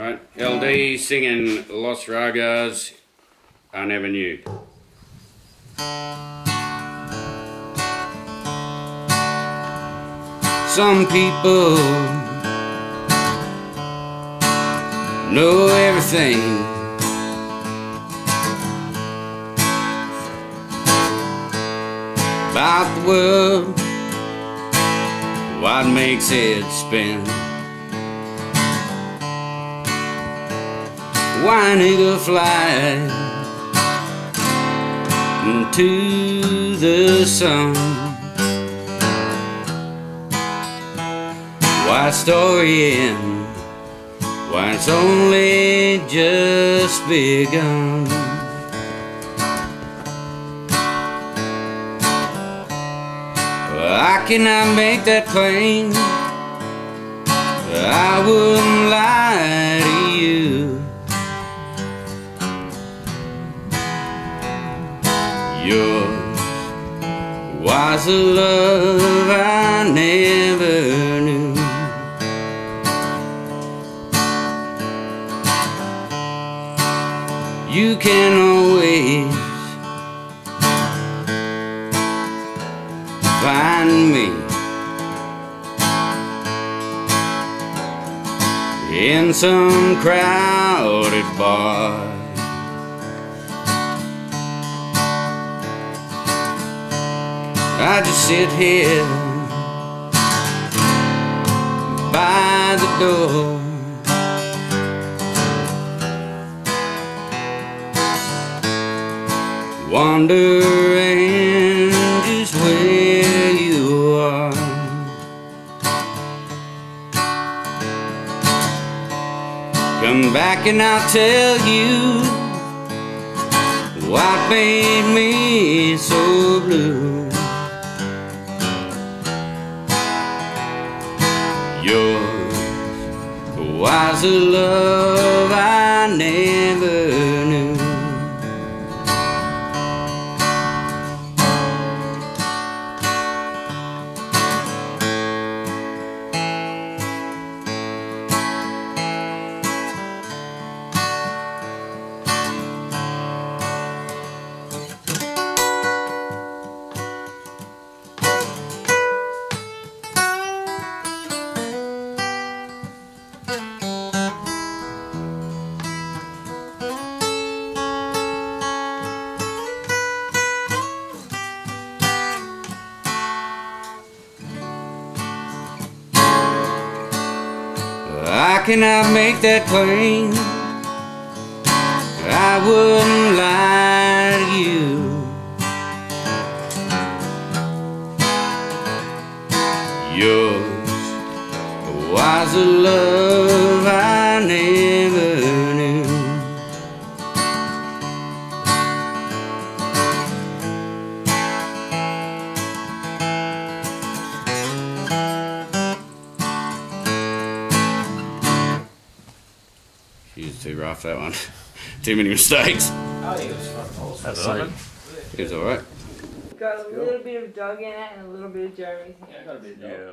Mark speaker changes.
Speaker 1: Right, LD singing Lost Ragas, I Never Knew. Some people know everything. About the world, what makes it spin. Why nigga fly into the sun? Why story end? Why it's only just begun? I cannot make that plain. I wouldn't lie was a love I never knew. You can always find me in some crowded bar. I just sit here by the door. Wondering just where you are. Come back and I'll tell you what made me so blue. Yours was a love I never I cannot make that claim. I wouldn't lie to you. Yours was a love I She was too rough that one. too many mistakes.
Speaker 2: Oh, he was fucking awesome.
Speaker 3: That's fine.
Speaker 1: It was alright.
Speaker 4: Got a little bit of Doug in it and a little bit of Jeremy.
Speaker 2: Yeah, got a bit.
Speaker 3: Yeah.